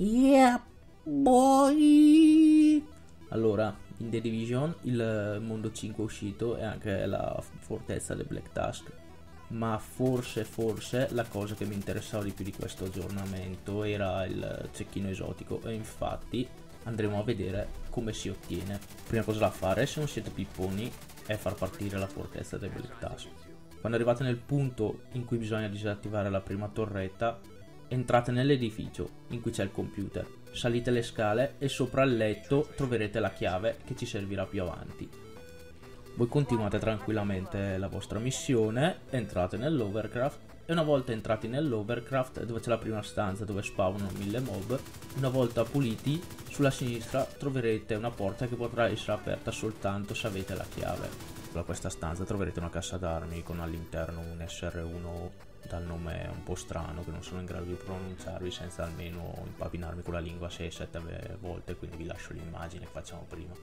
Yeah, boy! Allora, in The Division il mondo 5 è uscito e anche la fortezza del Black Tusk. Ma forse, forse la cosa che mi interessava di più di questo aggiornamento era il cecchino esotico. E infatti andremo a vedere come si ottiene. Prima cosa da fare, se non siete pipponi, è far partire la fortezza del Black Tusk. Quando arrivate nel punto in cui bisogna disattivare la prima torretta, entrate nell'edificio in cui c'è il computer, salite le scale e sopra il letto troverete la chiave che ci servirà più avanti. Voi continuate tranquillamente la vostra missione, entrate nell'Overcraft e una volta entrati nell'Overcraft dove c'è la prima stanza dove spawnano mille mob, una volta puliti sulla sinistra troverete una porta che potrà essere aperta soltanto se avete la chiave. Da questa stanza troverete una cassa d'armi con all'interno un SR1 dal nome un po' strano che non sono in grado di pronunciarvi senza almeno impapinarmi con la lingua 6-7 volte, quindi vi lascio l'immagine che facciamo prima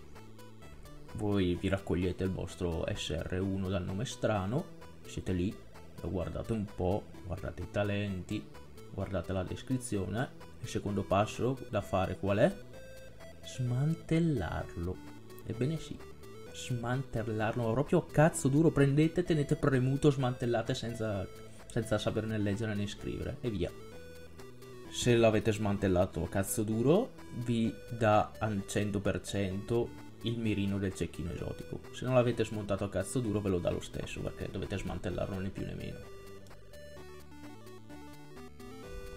voi vi raccogliete il vostro SR1 dal nome strano, siete lì, lo guardate un po', guardate i talenti, guardate la descrizione, il secondo passo da fare qual è? Smantellarlo. Ebbene sì, smantellarlo, proprio cazzo duro, prendete, tenete premuto, smantellate senza, senza saperne leggere né scrivere e via. Se l'avete smantellato a cazzo duro, vi dà al 100% il mirino del cecchino esotico. Se non l'avete smontato a cazzo duro ve lo dà lo stesso perché dovete smantellarlo né più né meno.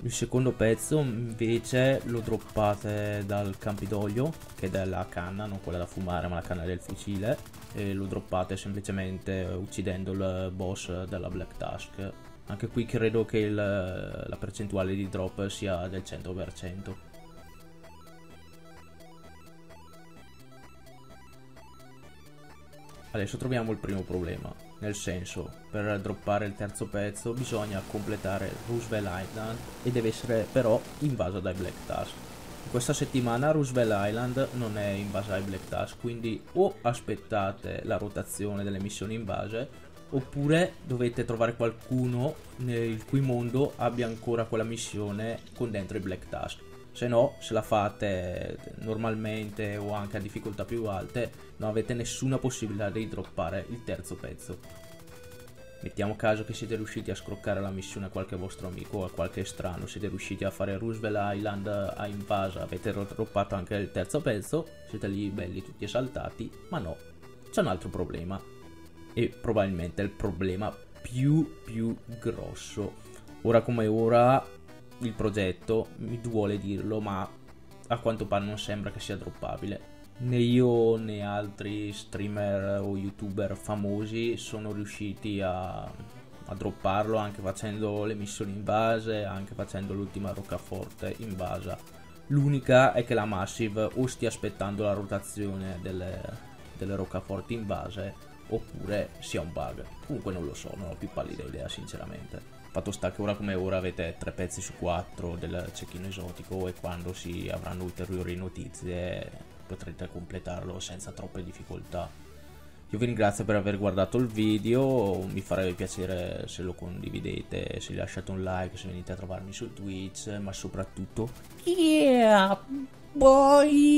Il secondo pezzo invece lo droppate dal Campidoglio, che è della canna, non quella da fumare ma la canna del fucile, e lo droppate semplicemente uccidendo il boss della Black Tusk. Anche qui credo che il, la percentuale di drop sia del 100%. Adesso troviamo il primo problema, nel senso, per droppare il terzo pezzo bisogna completare Roosevelt Island e deve essere però invaso dai Black Tusk. Questa settimana Roosevelt Island non è invasa dai Black Tusk, quindi o aspettate la rotazione delle missioni invase oppure dovete trovare qualcuno nel cui mondo abbia ancora quella missione con dentro i Black Tusk se no se la fate normalmente o anche a difficoltà più alte non avete nessuna possibilità di droppare il terzo pezzo. Mettiamo caso che siete riusciti a scroccare la missione a qualche vostro amico o a qualche strano. Siete riusciti a fare Roosevelt Island a invasa avete droppato anche il terzo pezzo siete lì belli tutti esaltati ma no c'è un altro problema. E probabilmente il problema più più grosso. Ora come ora il progetto, mi duole dirlo, ma a quanto pare non sembra che sia droppabile. Né io né altri streamer o youtuber famosi sono riusciti a, a dropparlo anche facendo le missioni in base, anche facendo l'ultima roccaforte in base. L'unica è che la Massive o stia aspettando la rotazione delle, delle roccaforti in base oppure sia un bug. Comunque non lo so, non ho più pallida idea sinceramente. Fatto sta che ora come ora avete 3 pezzi su 4 del cecchino esotico e quando si avranno ulteriori notizie potrete completarlo senza troppe difficoltà. Io vi ringrazio per aver guardato il video, mi farebbe piacere se lo condividete, se lasciate un like, se venite a trovarmi su Twitch, ma soprattutto... Yeah, boy!